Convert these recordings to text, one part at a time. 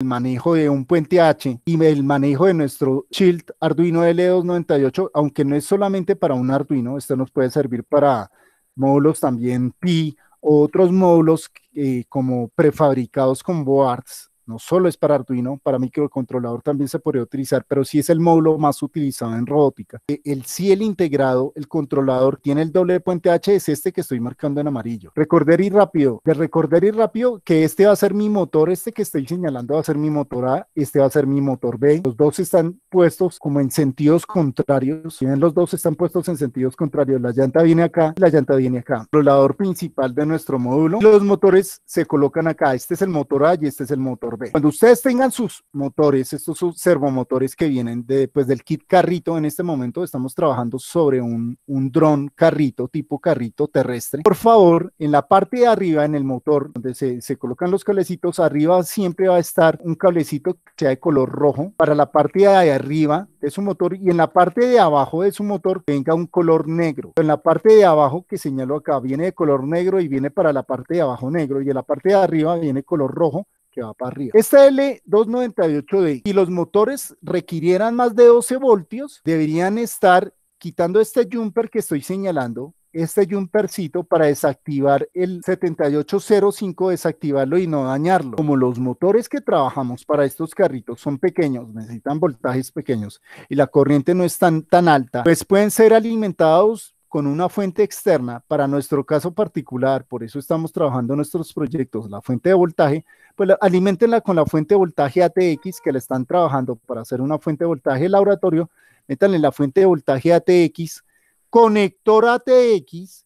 el manejo de un puente H y el manejo de nuestro Shield Arduino L298, aunque no es solamente para un Arduino, esto nos puede servir para módulos también Pi otros módulos eh, como prefabricados con boards no solo es para Arduino, para microcontrolador también se podría utilizar, pero sí es el módulo más utilizado en robótica. E, el el integrado, el controlador, tiene el doble puente H, es este que estoy marcando en amarillo. Recordar y rápido, de recordar y rápido que este va a ser mi motor, este que estoy señalando va a ser mi motor A, este va a ser mi motor B. Los dos están puestos como en sentidos contrarios. Si ven, los dos están puestos en sentidos contrarios. La llanta viene acá, la llanta viene acá. El controlador principal de nuestro módulo. Los motores se colocan acá. Este es el motor A y este es el motor cuando ustedes tengan sus motores, estos servomotores que vienen de, pues, del kit carrito, en este momento estamos trabajando sobre un, un dron carrito, tipo carrito terrestre. Por favor, en la parte de arriba, en el motor, donde se, se colocan los cablecitos, arriba siempre va a estar un cablecito que sea de color rojo para la parte de arriba de su motor y en la parte de abajo de su motor venga un color negro. En la parte de abajo que señalo acá viene de color negro y viene para la parte de abajo negro y en la parte de arriba viene color rojo va para arriba. Esta L298D, y los motores requirieran más de 12 voltios, deberían estar quitando este jumper que estoy señalando, este jumpercito para desactivar el 7805, desactivarlo y no dañarlo. Como los motores que trabajamos para estos carritos son pequeños, necesitan voltajes pequeños y la corriente no es tan, tan alta, pues pueden ser alimentados con una fuente externa para nuestro caso particular, por eso estamos trabajando nuestros proyectos, la fuente de voltaje, pues alimentenla con la fuente de voltaje ATX que le están trabajando para hacer una fuente de voltaje laboratorio, métanle la fuente de voltaje ATX, conector ATX,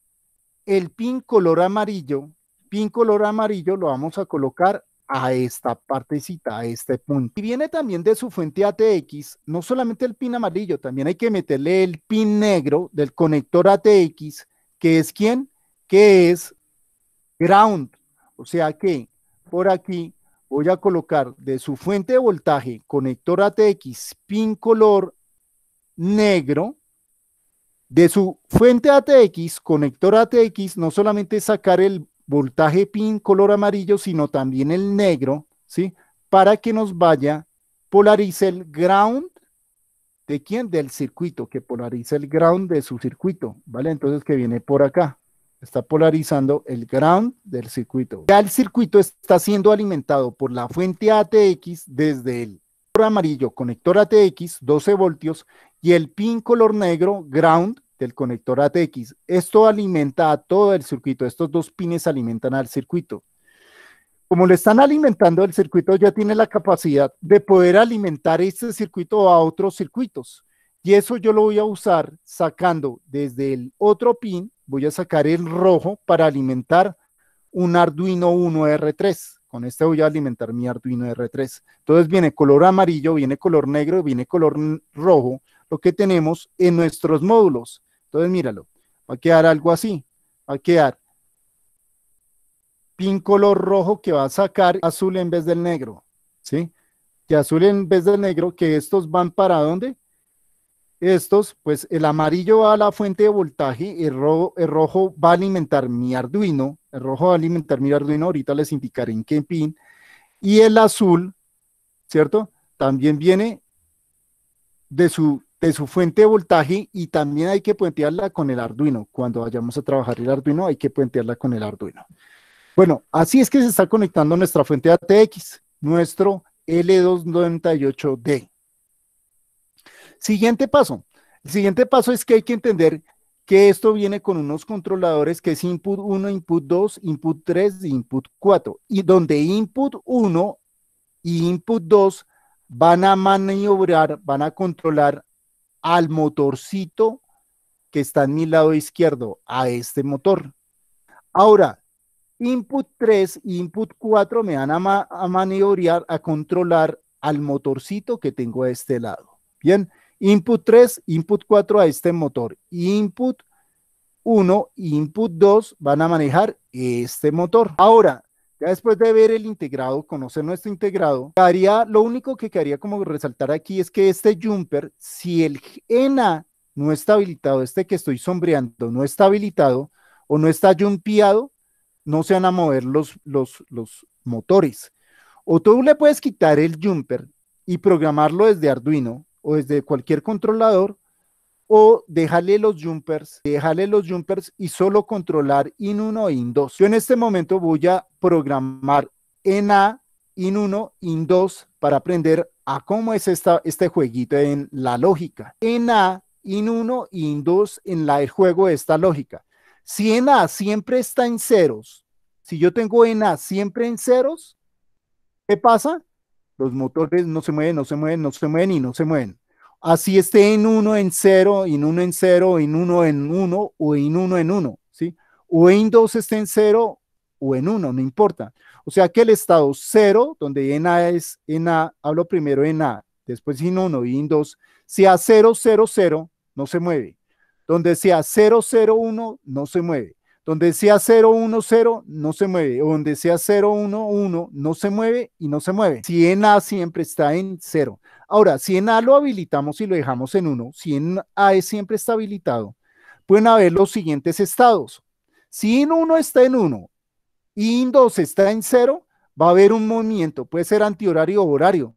el pin color amarillo, pin color amarillo lo vamos a colocar a esta partecita, a este punto. Y viene también de su fuente ATX, no solamente el pin amarillo, también hay que meterle el pin negro del conector ATX, que es quién? Que es ground. O sea que por aquí voy a colocar de su fuente de voltaje, conector ATX, pin color negro, de su fuente ATX, conector ATX, no solamente sacar el voltaje pin color amarillo, sino también el negro, ¿sí? Para que nos vaya, polarice el ground de quién? Del circuito, que polarice el ground de su circuito, ¿vale? Entonces que viene por acá, está polarizando el ground del circuito. Ya el circuito está siendo alimentado por la fuente ATX desde el color amarillo, conector ATX, 12 voltios, y el pin color negro, ground, del conector ATX. Esto alimenta a todo el circuito. Estos dos pines alimentan al circuito. Como le están alimentando el circuito, ya tiene la capacidad de poder alimentar este circuito a otros circuitos. Y eso yo lo voy a usar sacando desde el otro pin, voy a sacar el rojo para alimentar un Arduino 1 R3. Con este voy a alimentar mi Arduino R3. Entonces viene color amarillo, viene color negro, viene color rojo, lo que tenemos en nuestros módulos. Entonces, míralo, va a quedar algo así, va a quedar pin color rojo que va a sacar azul en vez del negro, ¿sí? Que azul en vez del negro, que estos van para dónde? Estos, pues el amarillo va a la fuente de voltaje, el rojo, el rojo va a alimentar mi Arduino, el rojo va a alimentar mi Arduino, ahorita les indicaré en qué pin, y el azul, ¿cierto? También viene de su de su fuente de voltaje y también hay que puentearla con el Arduino. Cuando vayamos a trabajar el Arduino hay que puentearla con el Arduino. Bueno, así es que se está conectando nuestra fuente ATX, nuestro L298D. Siguiente paso. El siguiente paso es que hay que entender que esto viene con unos controladores que es input 1, input 2, input 3 input 4. Y donde input 1 y input 2 van a maniobrar, van a controlar al motorcito que está en mi lado izquierdo, a este motor. Ahora, input 3 e input 4 me van a, a maniobrar, a controlar al motorcito que tengo a este lado. Bien, input 3, input 4 a este motor. Input 1 input 2 van a manejar este motor. Ahora, ya después de ver el integrado, conocer nuestro integrado, haría, lo único que quedaría como resaltar aquí es que este jumper, si el ENA no está habilitado, este que estoy sombreando no está habilitado o no está jumpeado, no se van a mover los, los, los motores. O tú le puedes quitar el jumper y programarlo desde Arduino o desde cualquier controlador, o dejarle los jumpers, dejarle los jumpers y solo controlar IN1 e IN2. Yo en este momento voy a programar en A, IN1, IN2 para aprender a cómo es esta, este jueguito en la lógica. En A, IN1 y IN2 en la, el juego de esta lógica. Si en A siempre está en ceros, si yo tengo en A siempre en ceros, ¿qué pasa? Los motores no se mueven, no se mueven, no se mueven y no se mueven. Así esté en 1 en 0, en 1 en 0, en 1 en 1 o en 1 en 1, ¿sí? O en 2 esté en 0 o en 1, no importa. O sea que el estado 0, donde en A es en A, hablo primero en A, después en 1 y en 2, sea 0, 0, 0, no se mueve. Donde sea 0, 0, 1, no se mueve. Donde sea 0, 1, 0, no se mueve. Donde sea 0, 1, 1, no se mueve y no se mueve. Si en A siempre está en 0. Ahora, si en A lo habilitamos y lo dejamos en 1, si en A siempre está habilitado, pueden haber los siguientes estados. Si en 1 está en 1 y en 2 está en 0, va a haber un movimiento. Puede ser antihorario o horario.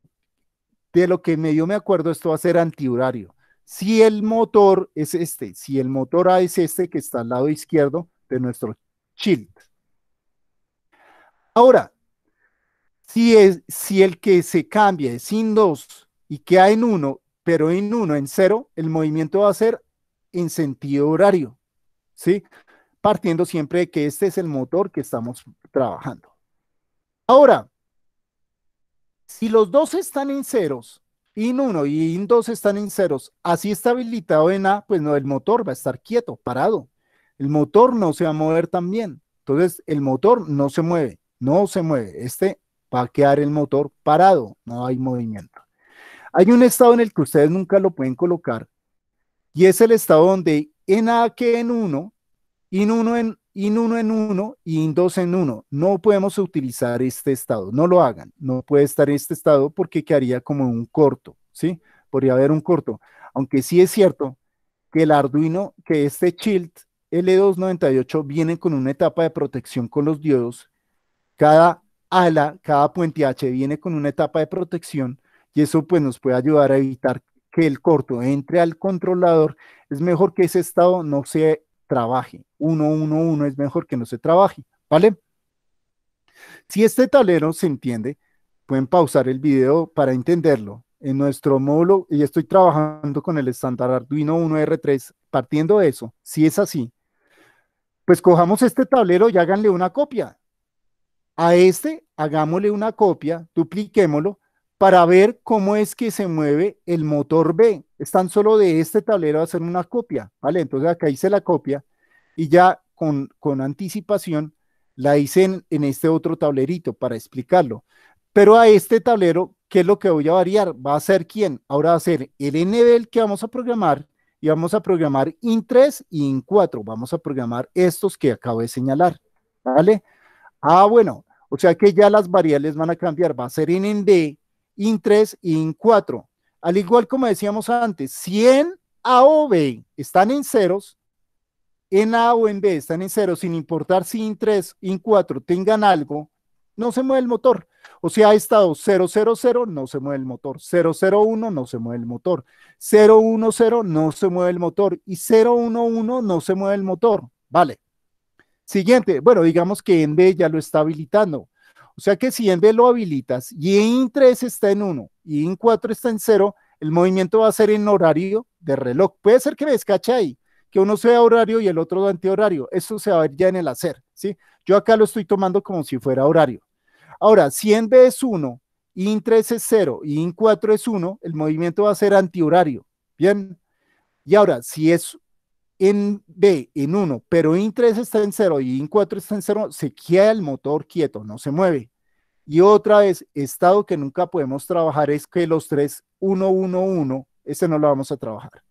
De lo que medio me acuerdo, esto va a ser antihorario. Si el motor es este, si el motor A es este que está al lado izquierdo, de nuestro child. Ahora, si, es, si el que se cambia es sin 2 y queda en 1, pero en 1 en 0, el movimiento va a ser en sentido horario, ¿sí? Partiendo siempre de que este es el motor que estamos trabajando. Ahora, si los dos están en ceros, IN 1 y IN 2 están en ceros, así está habilitado en A, pues no, el motor va a estar quieto, parado el motor no se va a mover también. Entonces, el motor no se mueve, no se mueve. Este va a quedar el motor parado, no hay movimiento. Hay un estado en el que ustedes nunca lo pueden colocar y es el estado donde en A que en 1, IN 1 en, IN 1 en 1 y IN 2 en 1. No podemos utilizar este estado, no lo hagan. No puede estar en este estado porque quedaría como un corto, ¿sí? Podría haber un corto. Aunque sí es cierto que el Arduino, que este Chilt L298 viene con una etapa de protección con los diodos. Cada ala, cada puente H viene con una etapa de protección y eso pues nos puede ayudar a evitar que el corto entre al controlador. Es mejor que ese estado no se trabaje. 1, 1, 1 es mejor que no se trabaje, ¿vale? Si este tablero se entiende, pueden pausar el video para entenderlo. En nuestro módulo, y estoy trabajando con el estándar Arduino 1R3, partiendo de eso, si es así, pues cojamos este tablero y háganle una copia. A este hagámosle una copia, dupliquémoslo, para ver cómo es que se mueve el motor B. Es tan solo de este tablero hacer una copia, ¿vale? Entonces acá hice la copia y ya con, con anticipación la hice en, en este otro tablerito para explicarlo. Pero a este tablero, ¿qué es lo que voy a variar? Va a ser quién? Ahora va a ser el NBL que vamos a programar y vamos a programar IN3 y IN4. Vamos a programar estos que acabo de señalar, ¿vale? Ah, bueno, o sea que ya las variables van a cambiar, va a ser IN D, IN3 y IN4. Al igual como decíamos antes, si en A o B están en ceros, en A o en B están en ceros, sin importar si IN3, IN4 tengan algo, no se mueve el motor. O sea, ha estado 000, no se mueve el motor. 001 no se mueve el motor. 010 no se mueve el motor. Y 011 no se mueve el motor. Vale. Siguiente. Bueno, digamos que en B ya lo está habilitando. O sea que si en B lo habilitas y en 3 está en 1 y en 4 está en 0, el movimiento va a ser en horario de reloj. Puede ser que me descache ahí, que uno sea horario y el otro antihorario. Eso se va a ver ya en el hacer, ¿sí? Yo acá lo estoy tomando como si fuera horario. Ahora, si en B es 1, IN 3 es 0 y IN 4 es 1, el movimiento va a ser antihorario. Bien. Y ahora, si es en B en 1, pero IN 3 está en 0 y IN 4 está en 0, se queda el motor quieto, no se mueve. Y otra vez, estado que nunca podemos trabajar es que los tres 1, 1, 1, ese no lo vamos a trabajar.